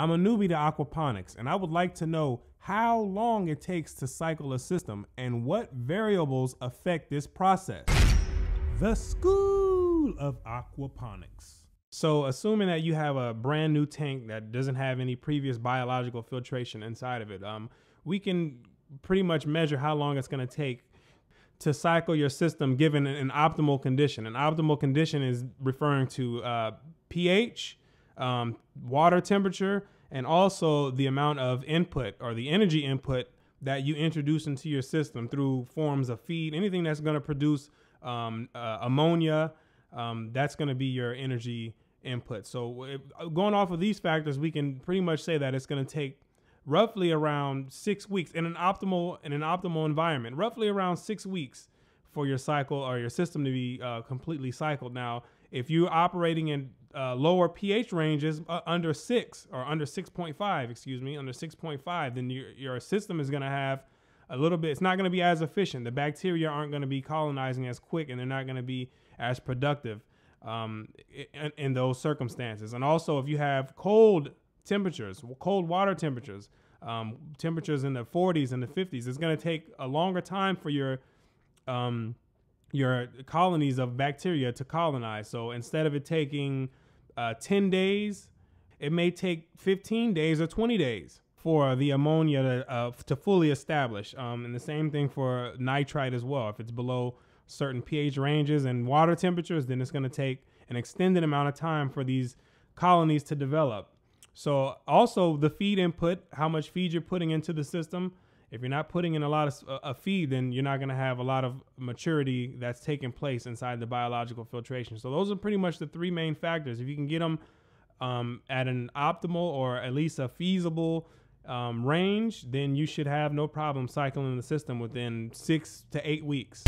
I'm a newbie to aquaponics and I would like to know how long it takes to cycle a system and what variables affect this process. The School of Aquaponics. So, assuming that you have a brand new tank that doesn't have any previous biological filtration inside of it, um, we can pretty much measure how long it's going to take to cycle your system given an optimal condition. An optimal condition is referring to uh, pH, um, water temperature, and also the amount of input or the energy input that you introduce into your system through forms of feed, anything that's going to produce um, uh, ammonia, um, that's going to be your energy input. So, going off of these factors, we can pretty much say that it's going to take roughly around six weeks in an optimal in an optimal environment, roughly around six weeks for your cycle or your system to be uh, completely cycled. Now, if you're operating in uh, lower pH ranges uh, under six or under 6.5, excuse me, under 6.5, then your, your system is going to have a little bit, it's not going to be as efficient. The bacteria aren't going to be colonizing as quick and they're not going to be as productive um, in, in those circumstances. And also, if you have cold temperatures, cold water temperatures, um, temperatures in the 40s and the 50s, it's going to take a longer time for your um, your colonies of bacteria to colonize. So instead of it taking uh, 10 days, it may take 15 days or 20 days for the ammonia to, uh, to fully establish. Um, and the same thing for nitrite as well. If it's below certain pH ranges and water temperatures, then it's going to take an extended amount of time for these colonies to develop. So also the feed input, how much feed you're putting into the system, if you're not putting in a lot of a feed, then you're not going to have a lot of maturity that's taking place inside the biological filtration. So those are pretty much the three main factors. If you can get them um, at an optimal or at least a feasible um, range, then you should have no problem cycling the system within six to eight weeks.